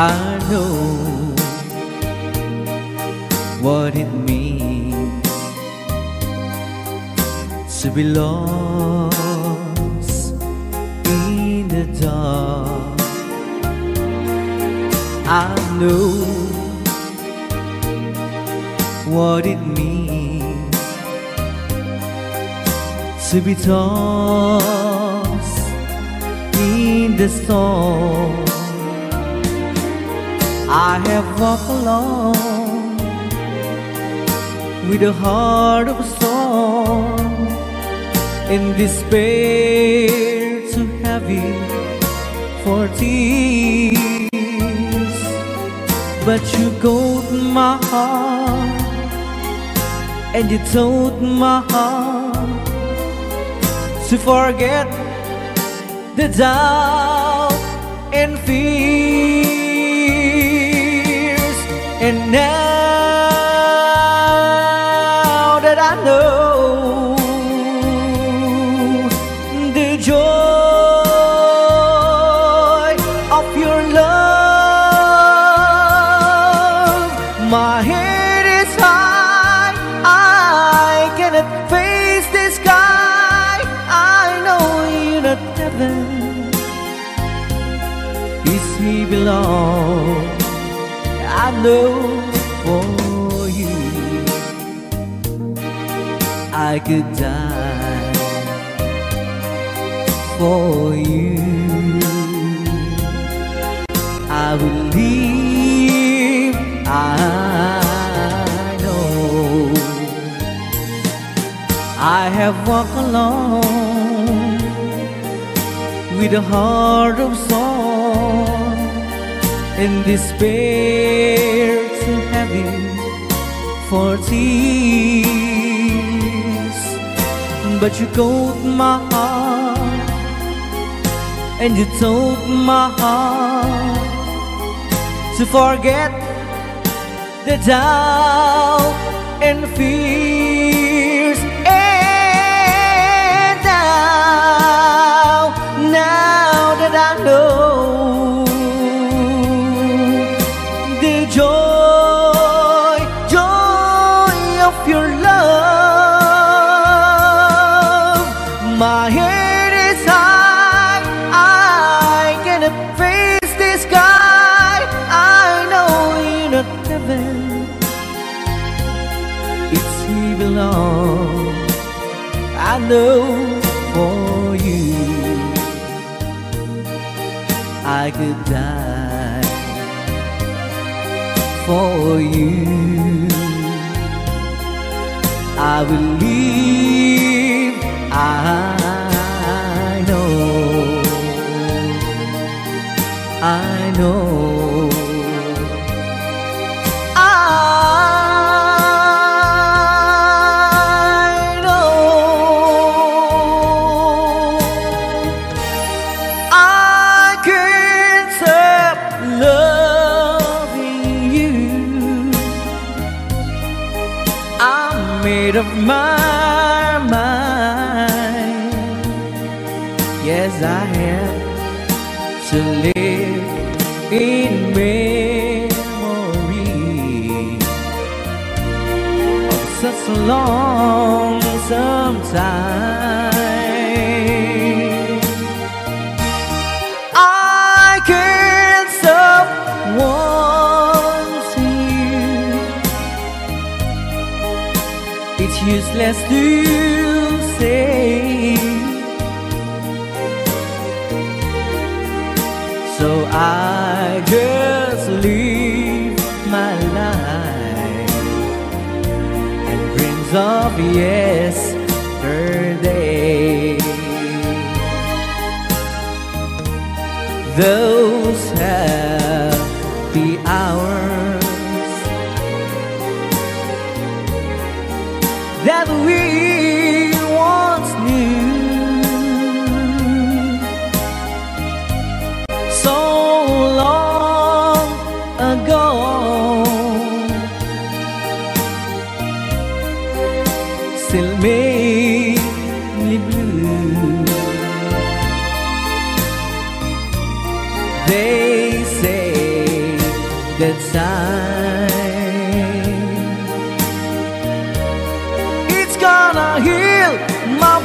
I know what it means to be lost in the dark. I know what it means to be tossed in the storm. I have walked alone with a heart of stone in despair too heavy for tears. But you got my heart and you told my heart to forget the doubt and fears. And now know for you. I could die for you. I will leave I know. I have walked alone with a heart of song and despair too heavy for tears. But you called my heart and you told my heart to forget the doubt and fears. Know for you, I could die for you. I will leave. Dreams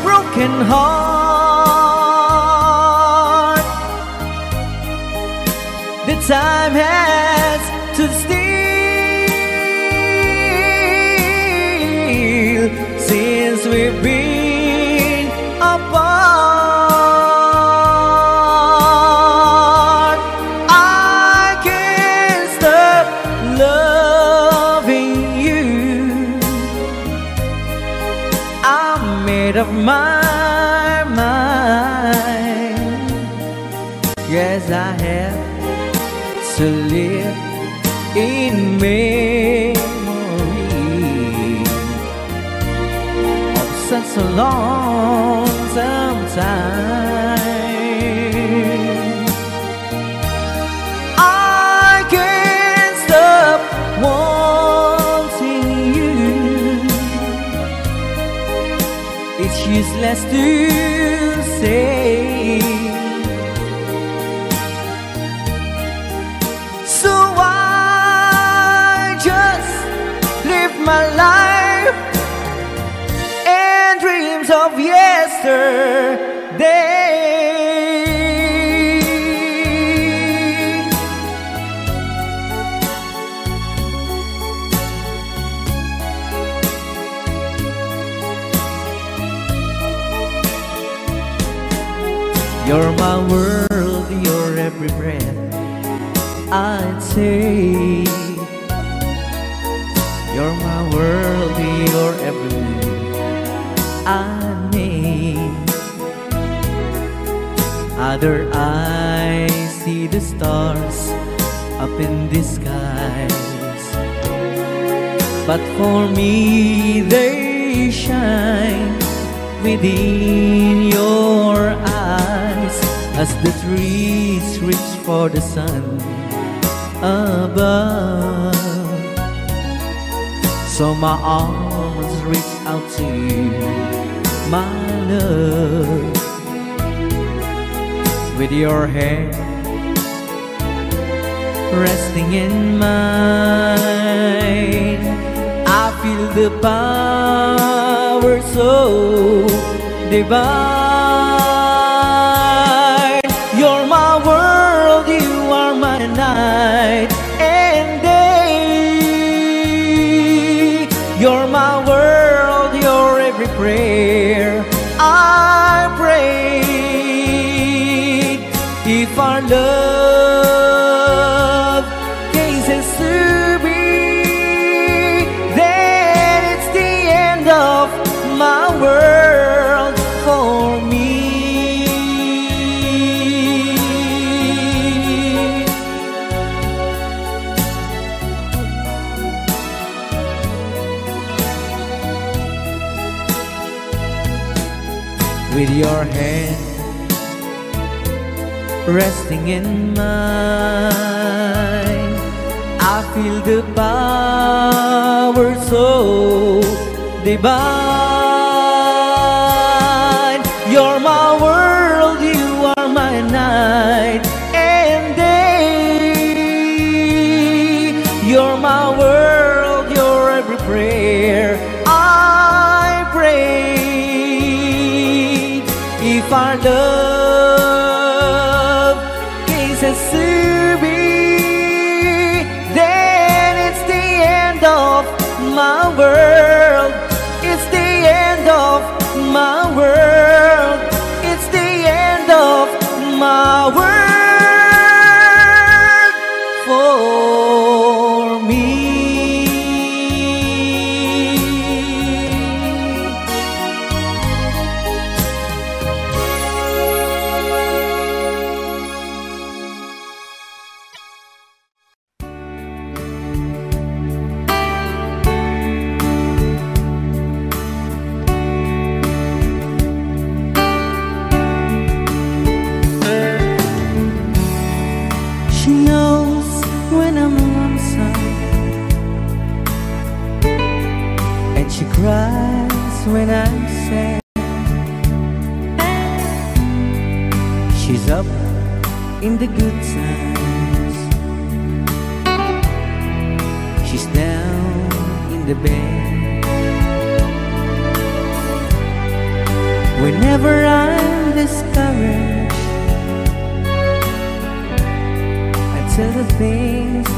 broken heart. The time has my mind. Yes, I have to live in memory of such a long Useless to say. So I just live my life and dreams of yesterday. You're my world, you're every breath I take. You're my world, you're every move I make. Other eyes see the stars up in the skies, but for me they shine within your eyes as the trees reach for the sun above. So my arms reach out to you, my love, with your hand resting in mine. I feel the power so divine. Prayer I pray. If our love resting in mine. I feel the power so divine.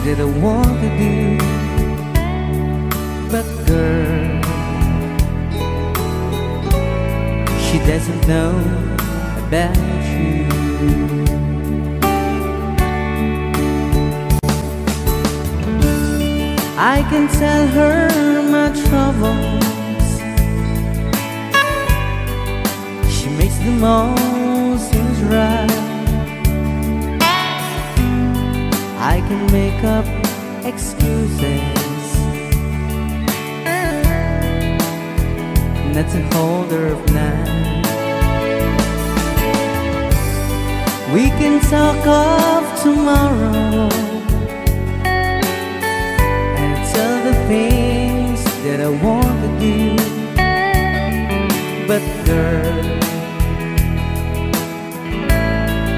I want to do. But girl, she doesn't know about you. I can tell her my troubles. She makes them all seems right. I can make up excuses. Not to hold her of night. We can talk of tomorrow and tell the things that I want to do. But girl,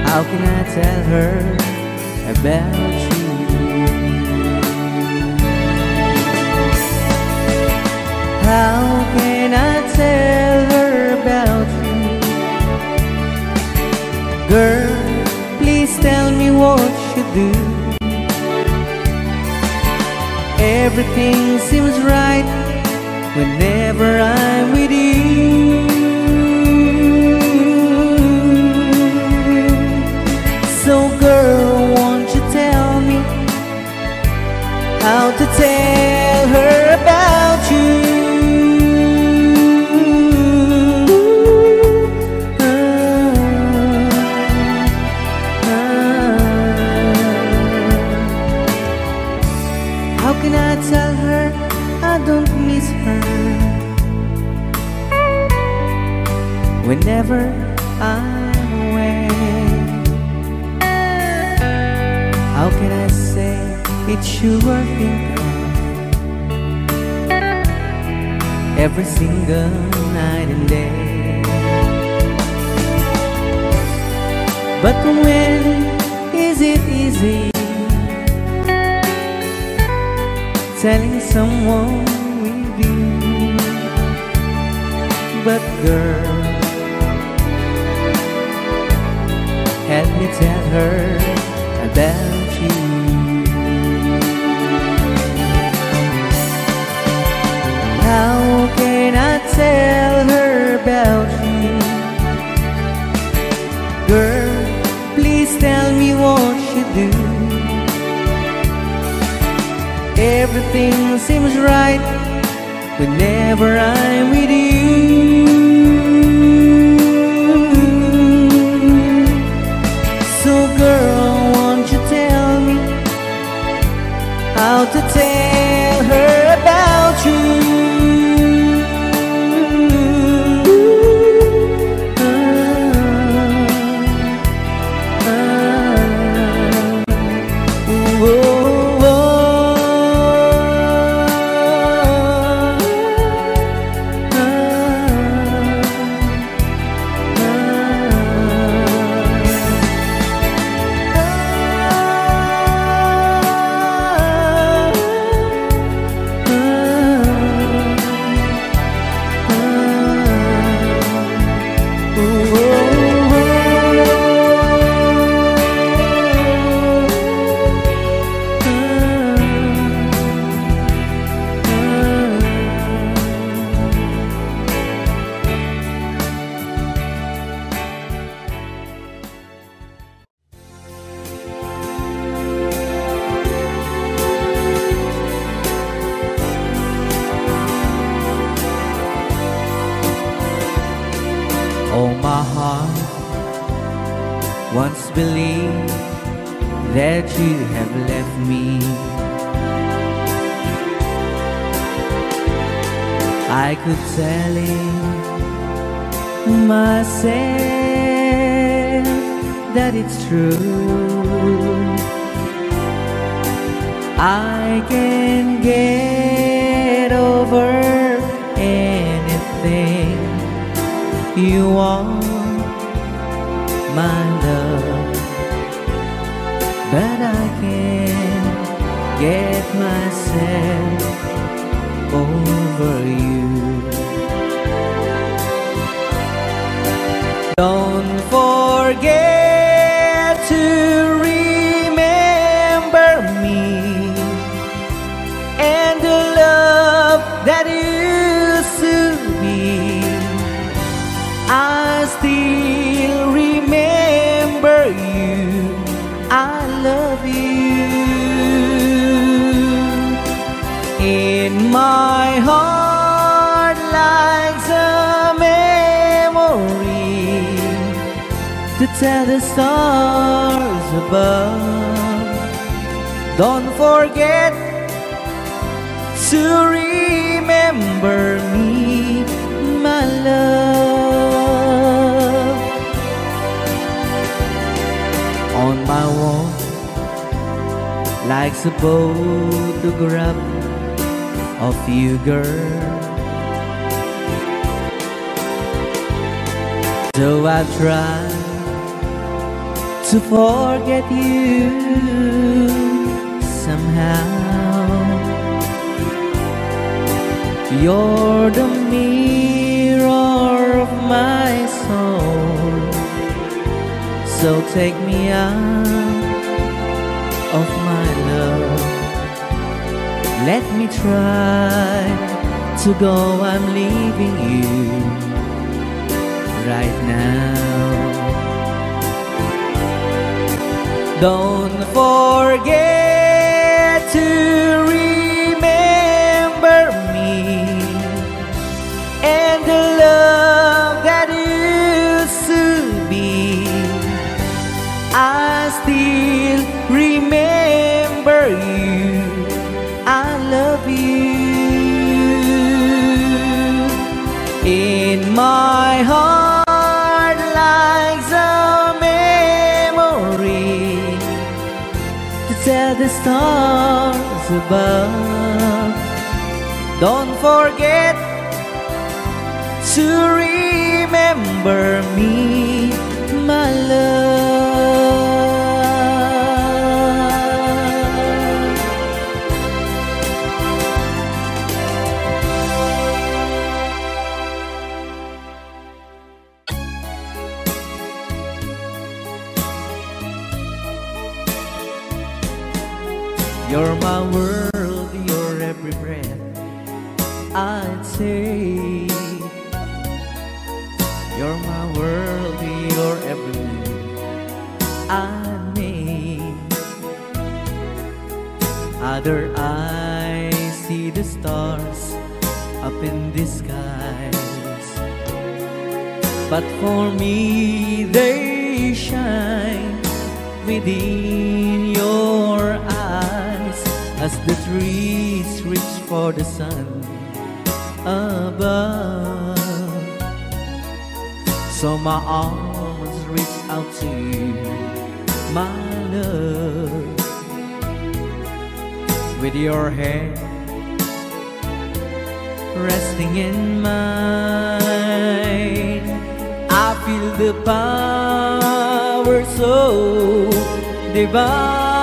how can I tell her about How can I tell her about you? Girl, please tell me what you do. Everything seems right whenever I'm with you. So, girl, won't you tell me how to tell you think of every single night and day? But when is it easy? telling someone with you. But girl, help me tell her about How can I tell her about you? Girl, please tell me what you do. Everything seems right whenever I'm with you. To remember me, my love. On my wall, like a photograph of you, girl. So I try to forget you somehow. You're the mirror of my soul. So take me out of my love. Let me try to go. I'm leaving you right now. Don't forget stars above. Don't forget to remember me, my love. You're my world, you're every breath I'd take. You're my world, you're every move I make. Other eyes see the stars up in the skies, but for me they shine within trees reach for the sun above. So my arms reach out to you, my love, with your hand resting in mine. I feel the power so divine.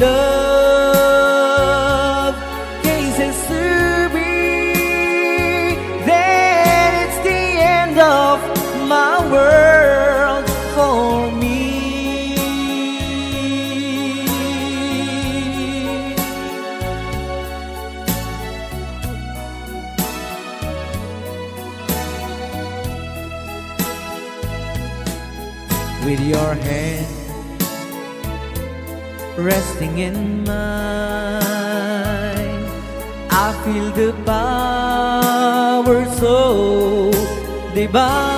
Love power so divine.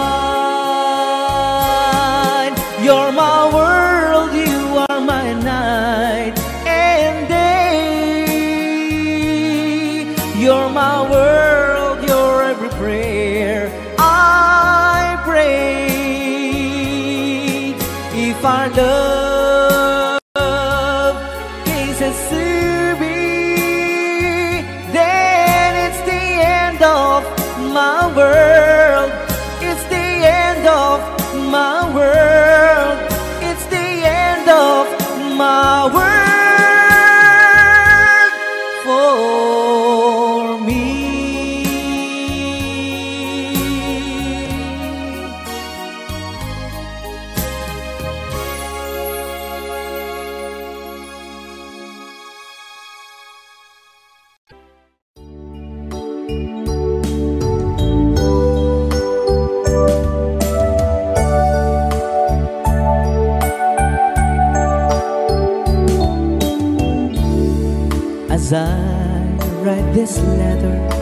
This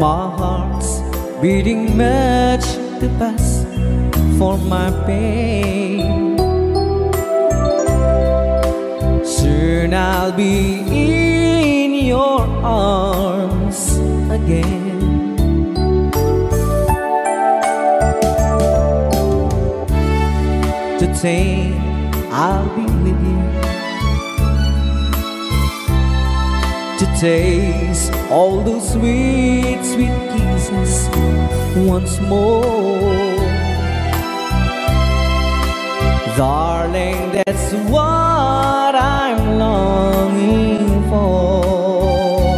my heart's beating much too fast for my pain. Soon I'll be in your arms again. To take, I'll be with you. Taste all those sweet, sweet kisses once more. Darling, that's what I'm longing for.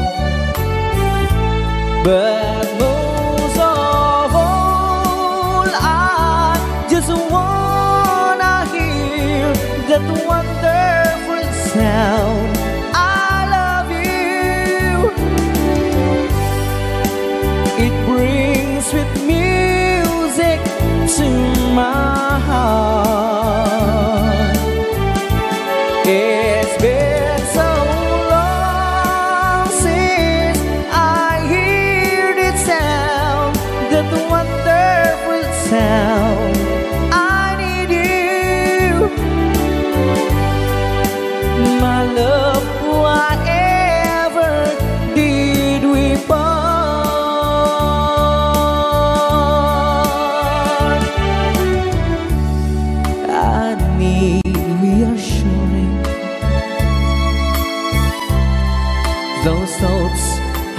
But most of all, I just wanna hear that wonderful sound. My heart.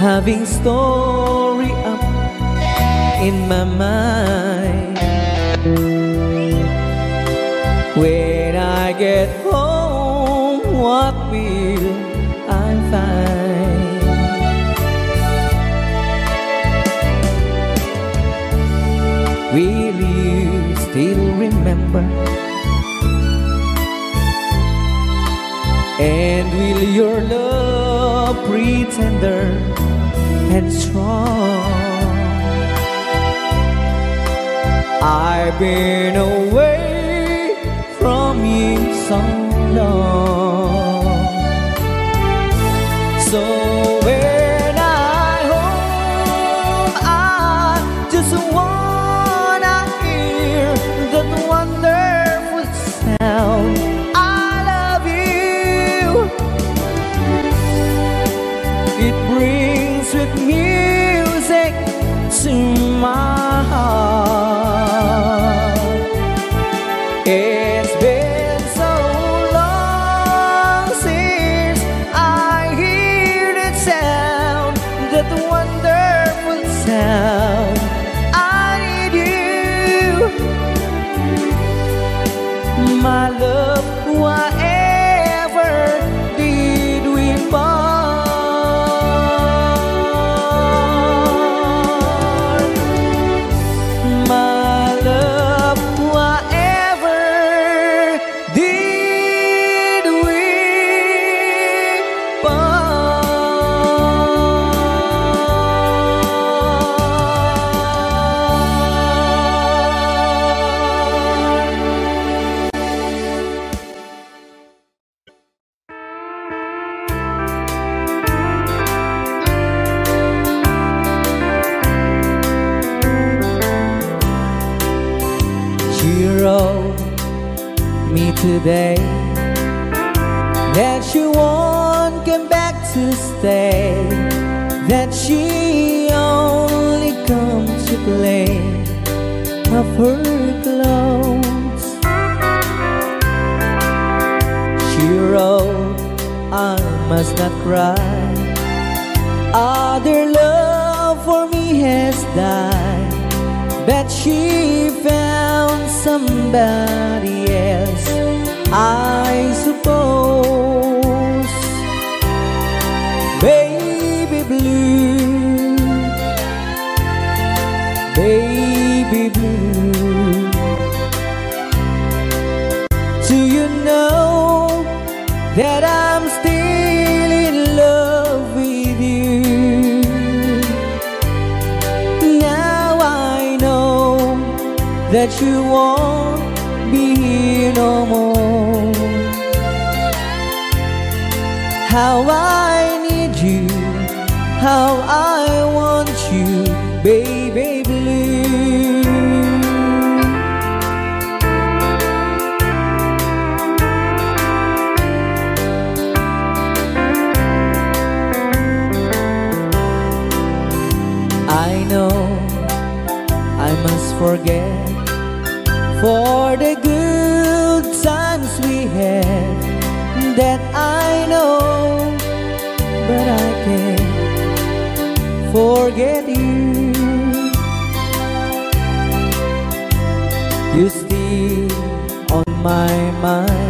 Having story up in my mind. When I get home, what will I find? Will you still remember? And will your love be tender and strong? I've been away from you so long. You still on my mind.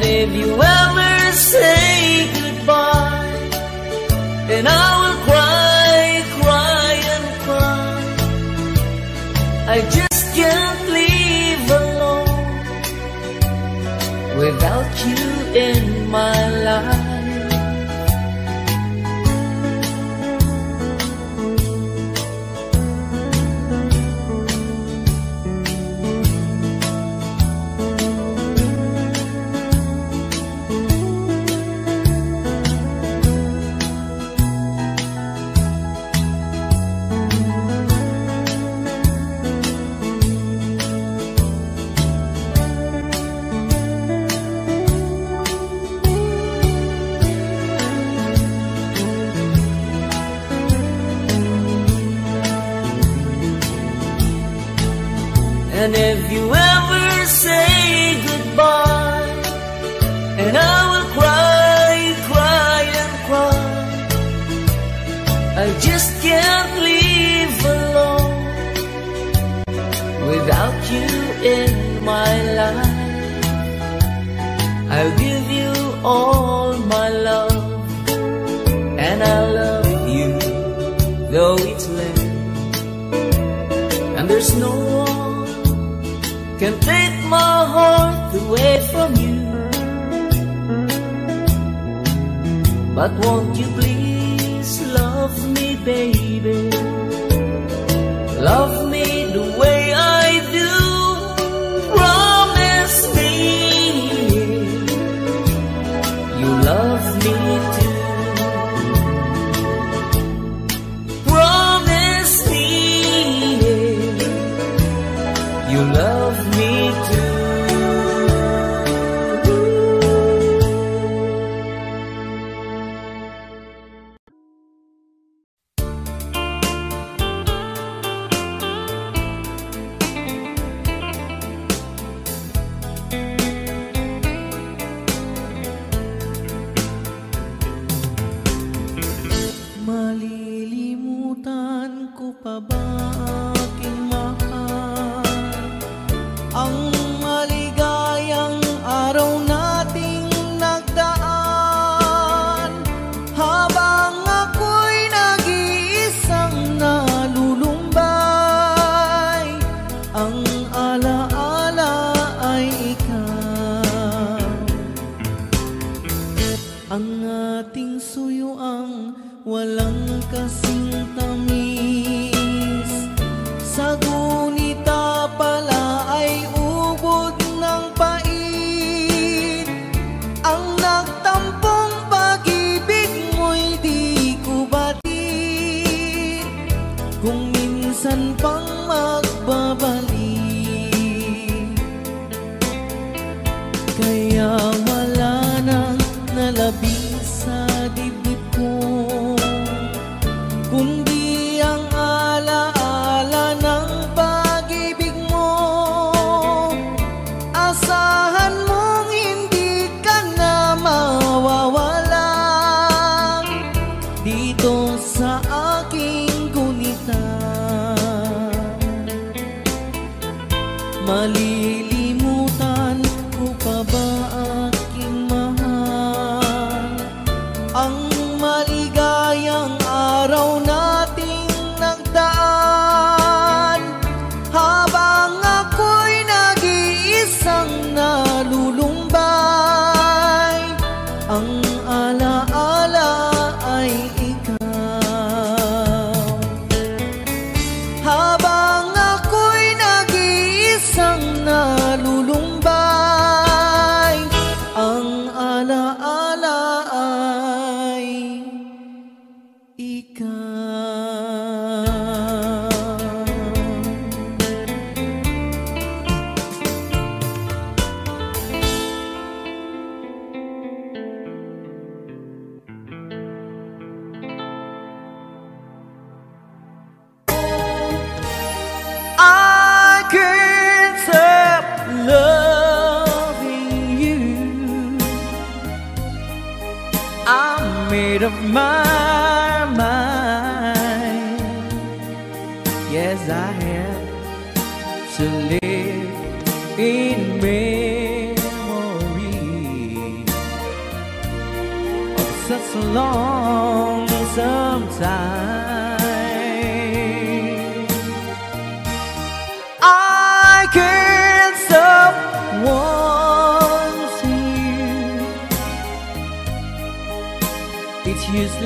And if you ever say goodbye, then I will cry, cry and cry. I just can't live alone without you in my But won't you please love me, baby? Love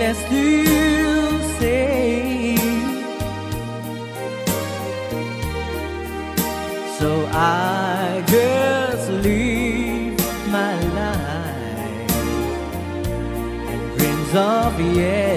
Bless you say So I just live my life And dreams of yeah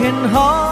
can hold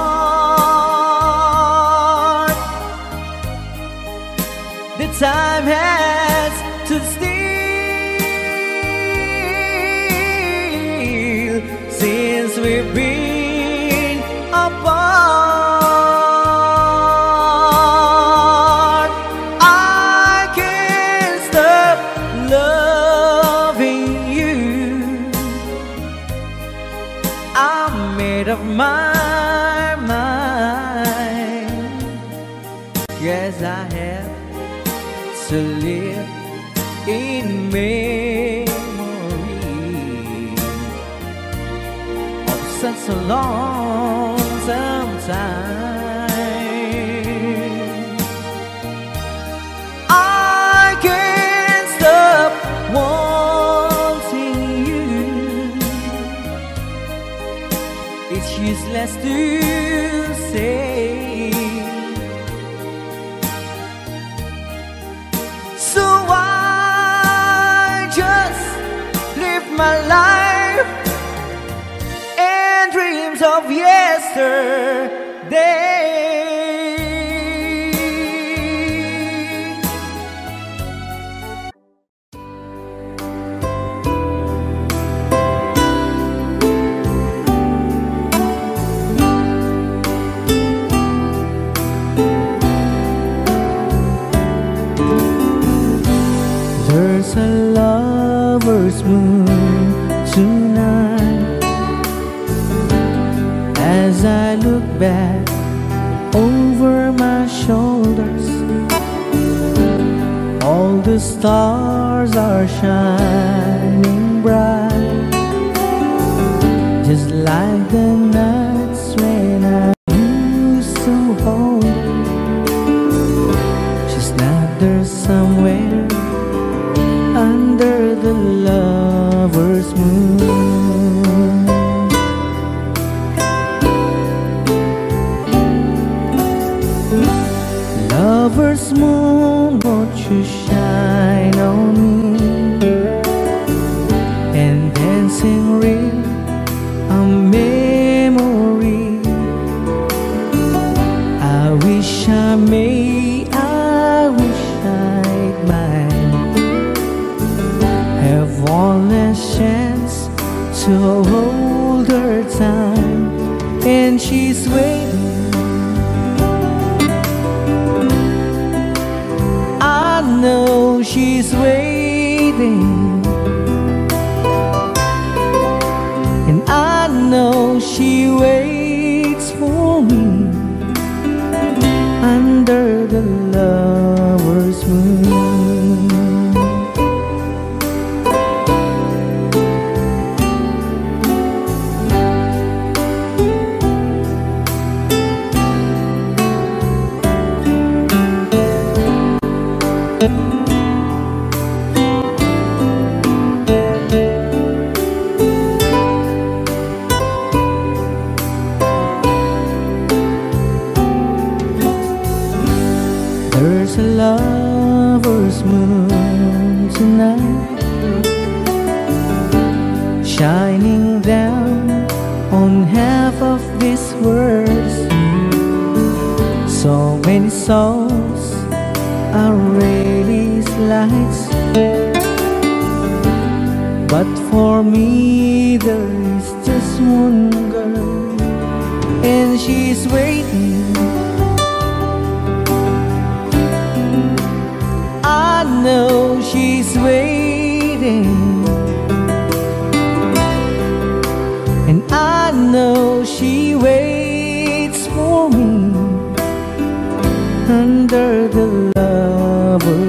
There's a lover's moon as I look back over my shoulders All the stars are shining. Know she waits for me Under the lover's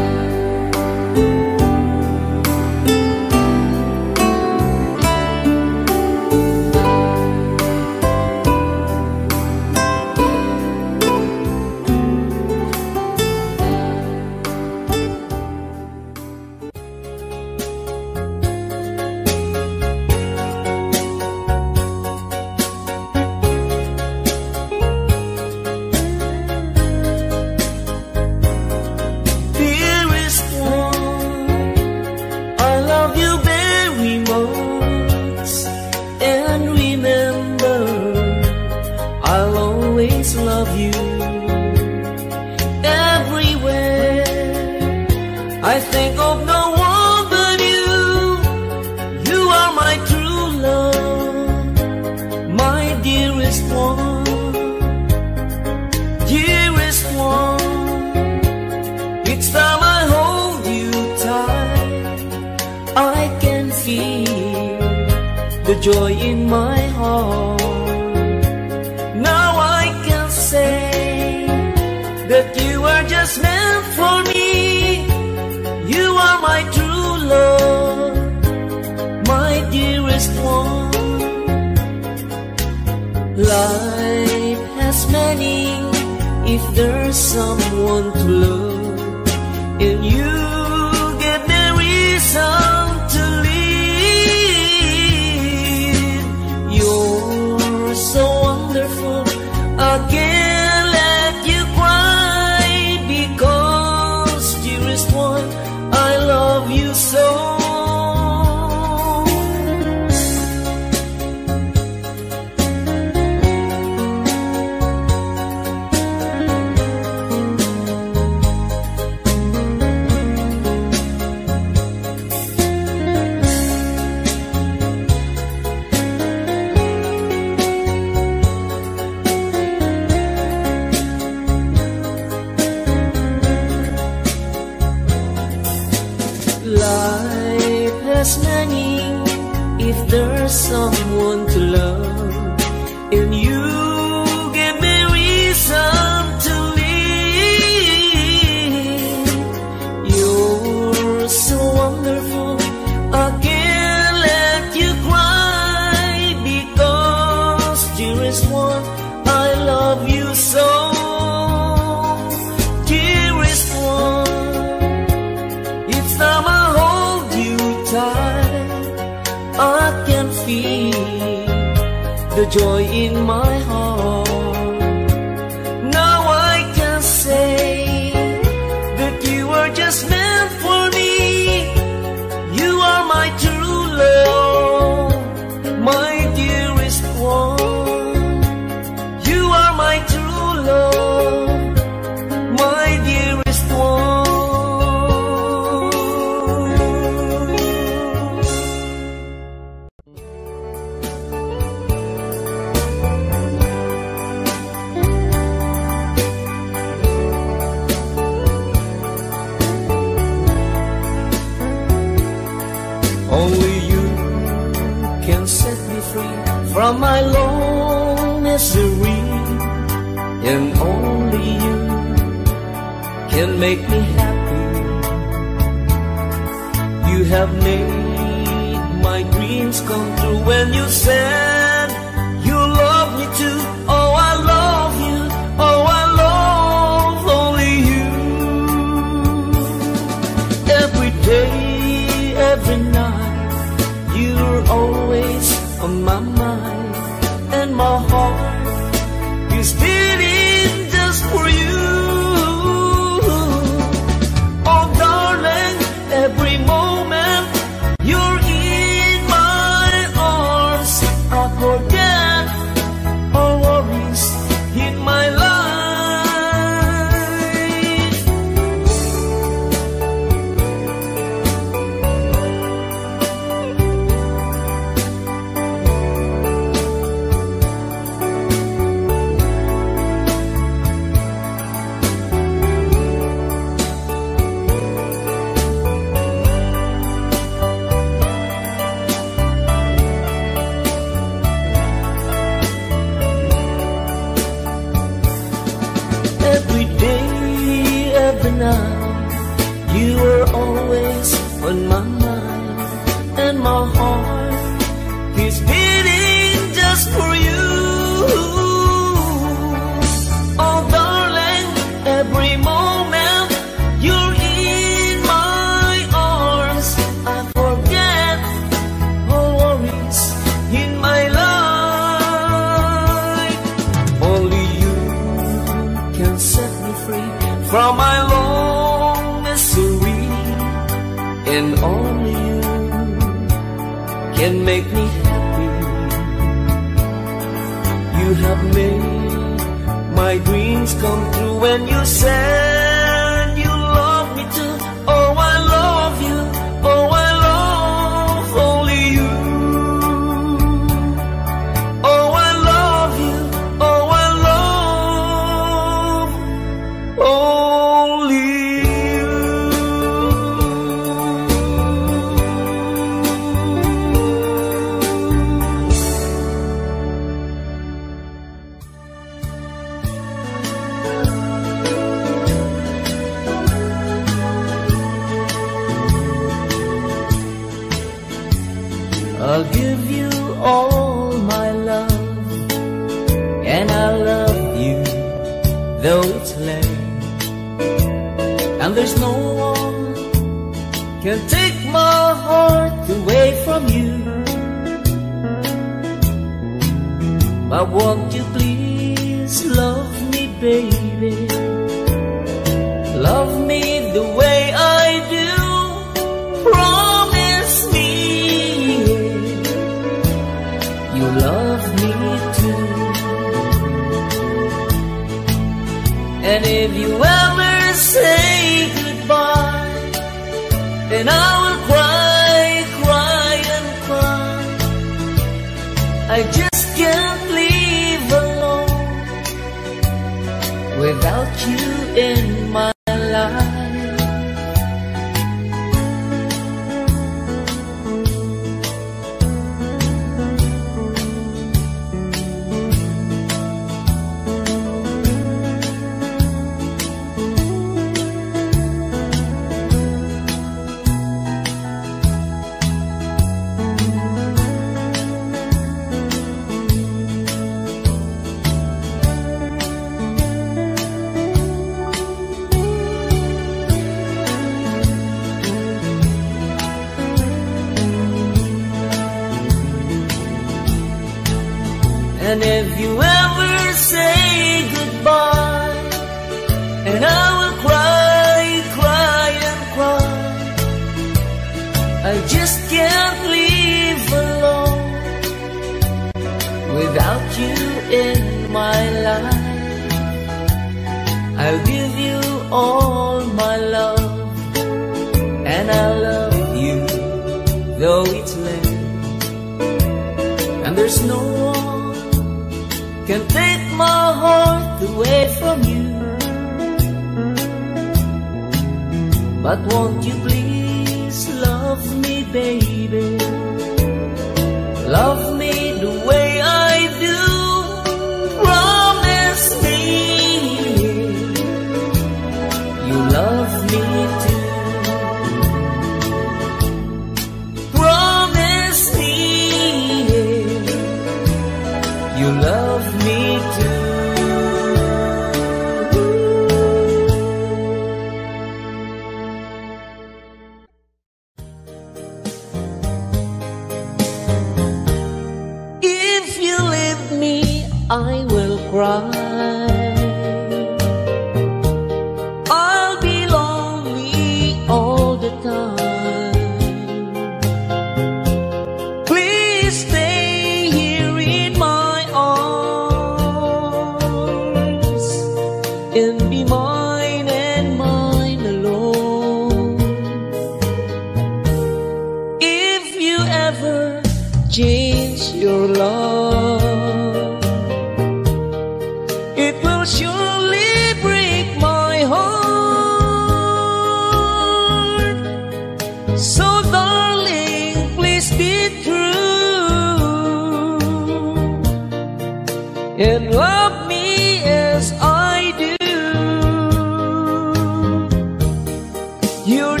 You're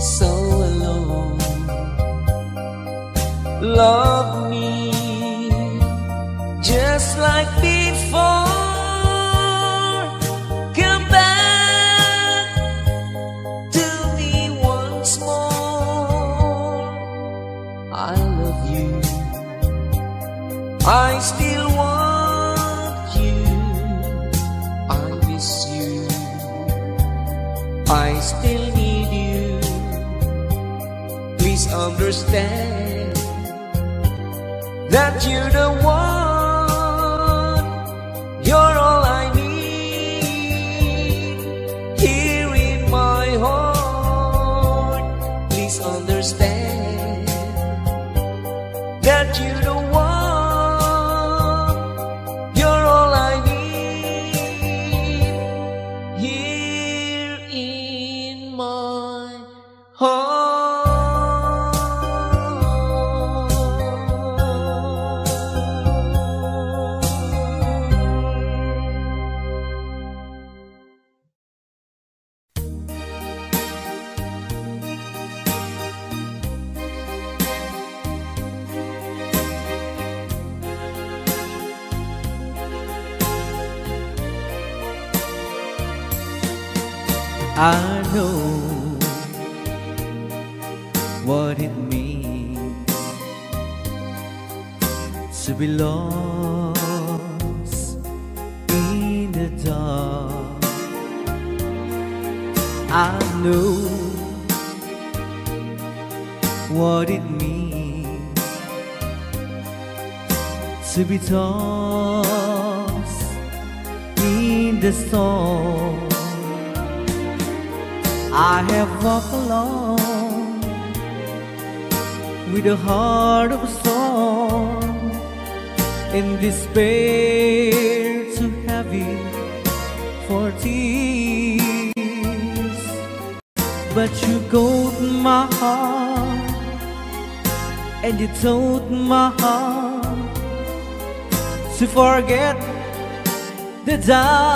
so alone. Love me just like before. Come back to me once more. I love you. I still want you. I miss you. I still understand that you're the one. The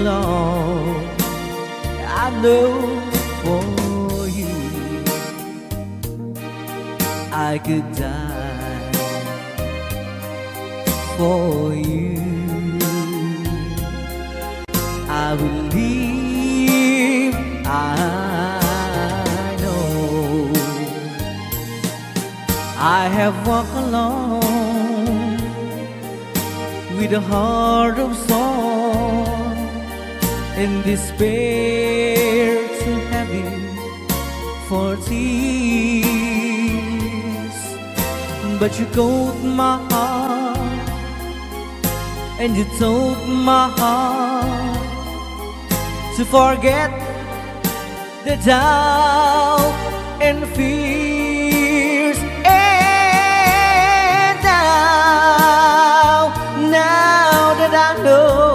he belong? I know for you I could die for you. I will leave. I know I have walked alone with a heart of stone and despair too heavy for tears. But you called my heart and you told my heart to forget the doubt and fears. And now, now that I know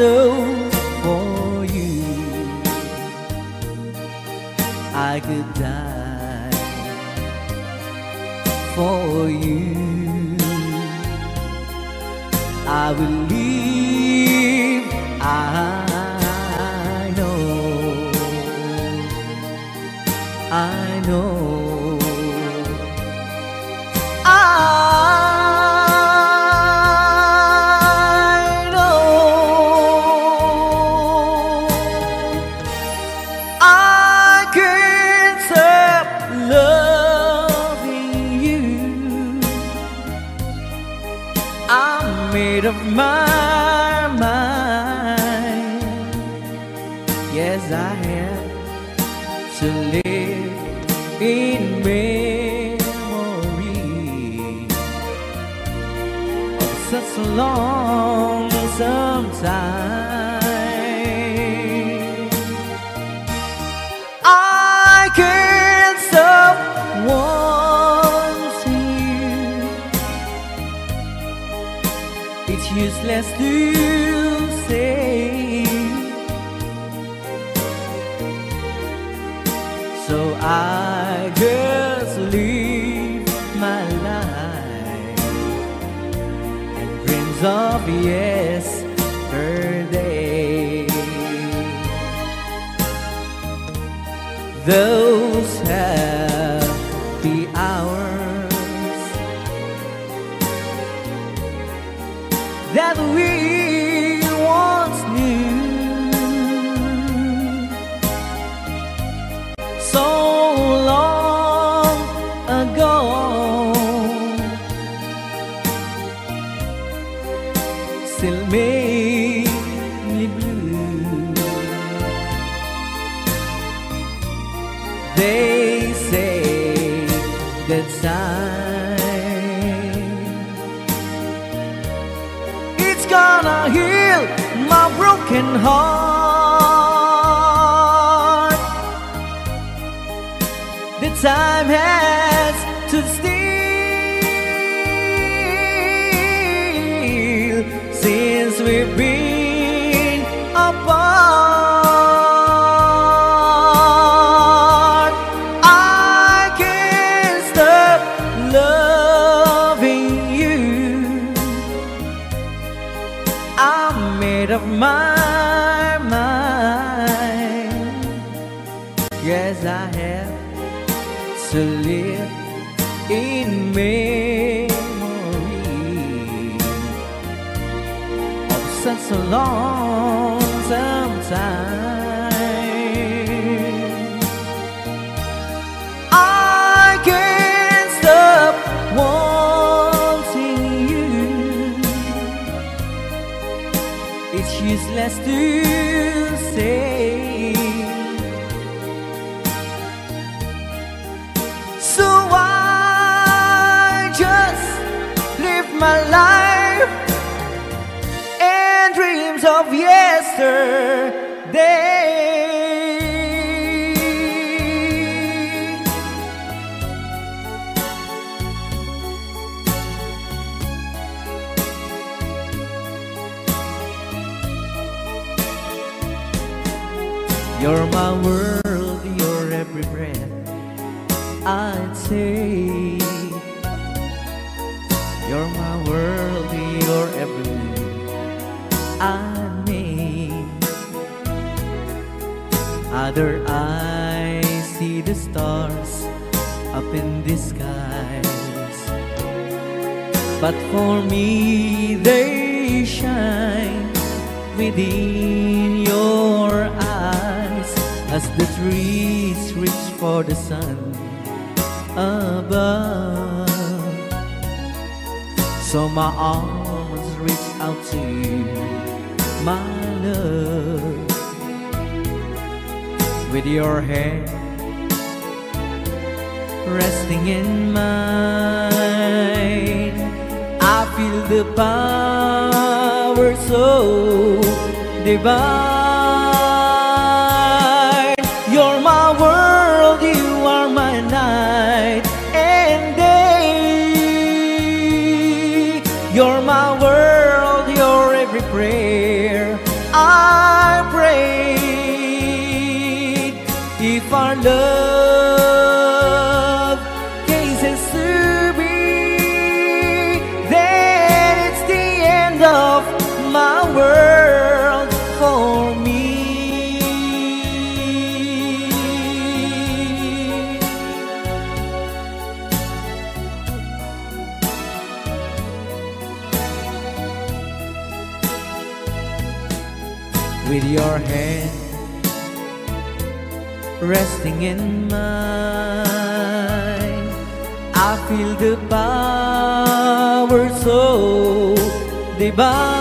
know as you say. So I just live my life and dreams of yesterday. Though heart yesterday. You're my world, you're every breath I take. You're my world, you're every other eyes see the stars up in the skies. But for me they shine within your eyes as the trees reach for the sun above. So my arms with your hair resting in mine. I feel the power so divine. The power so divine.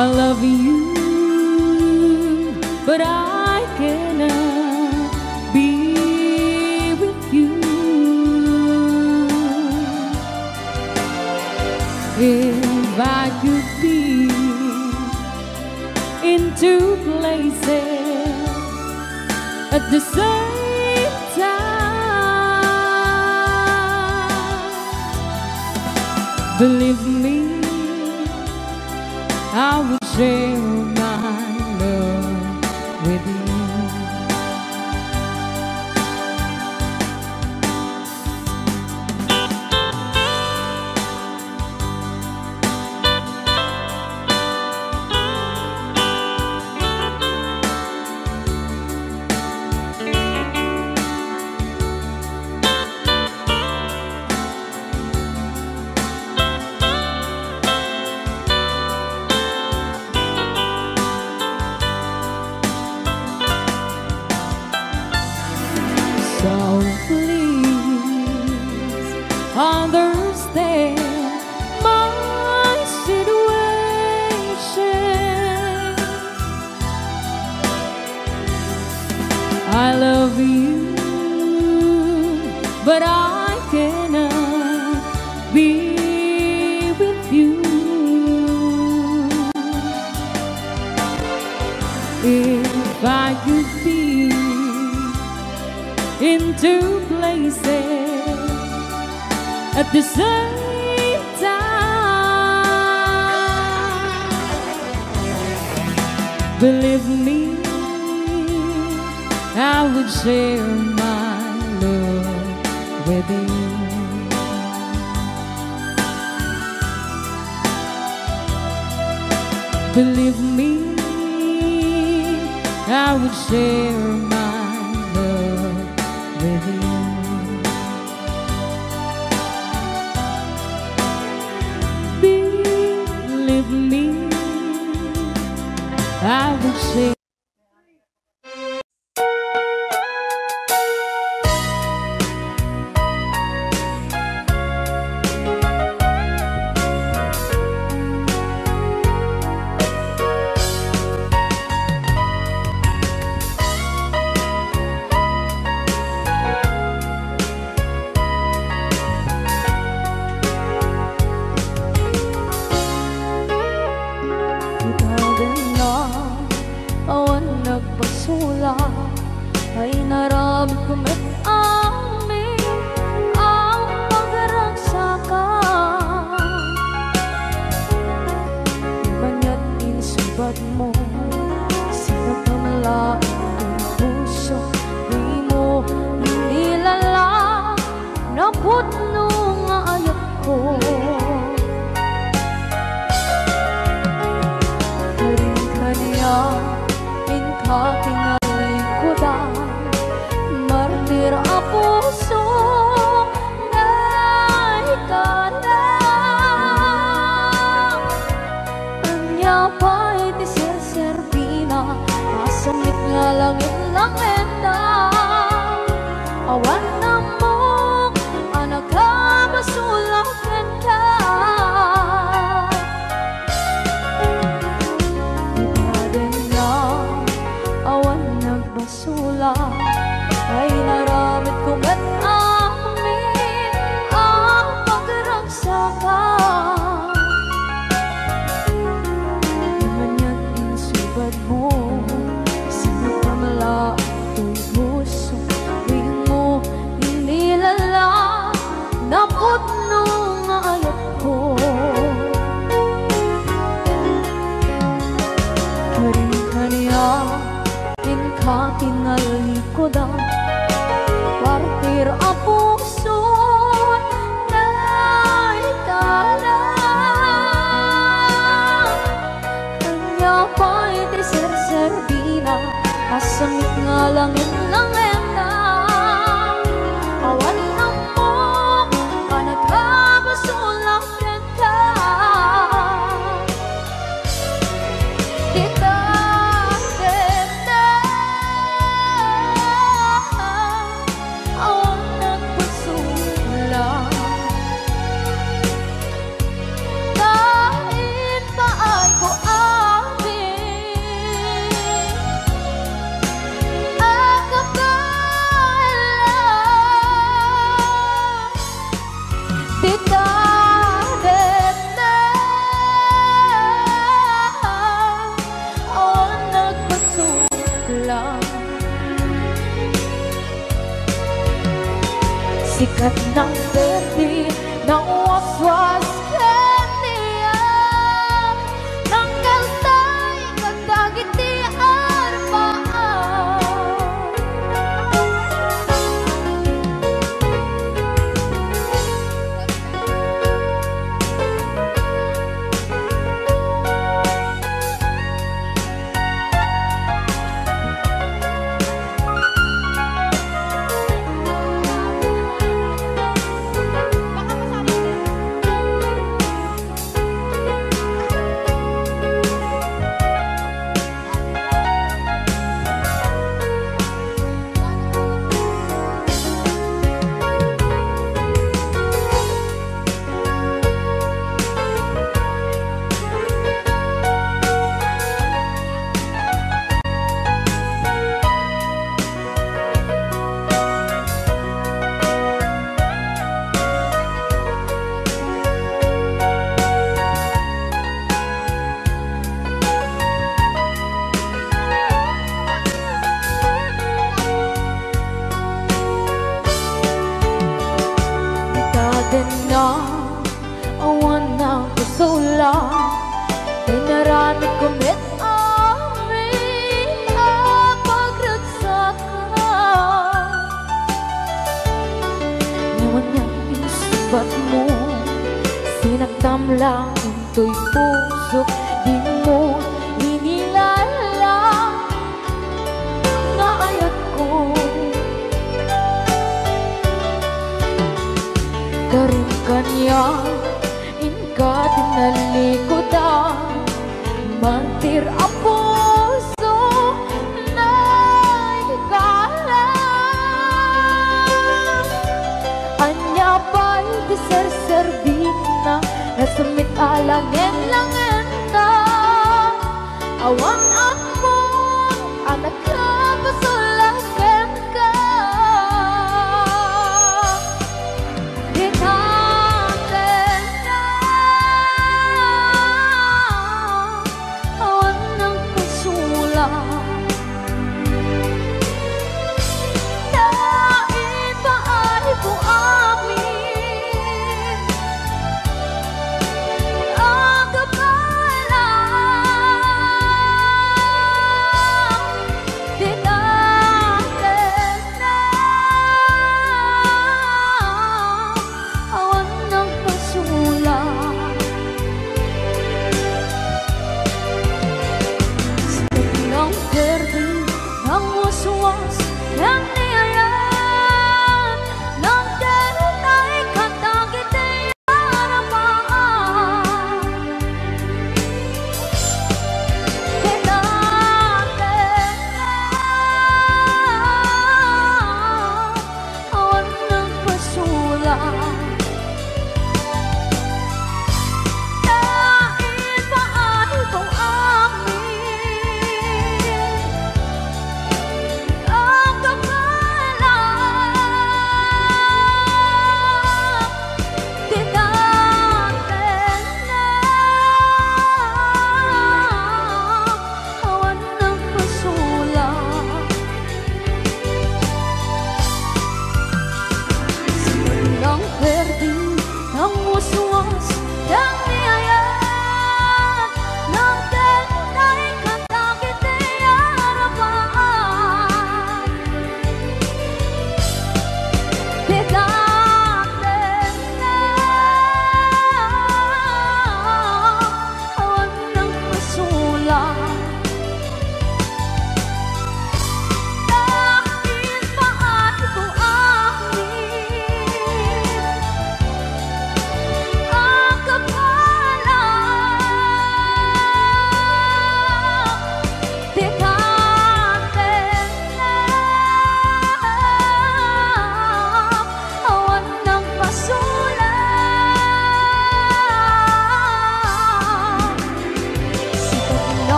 I love you, but I cannot be with you. If I could be in two places at the same time, believe me. I would say. Sikat ng berde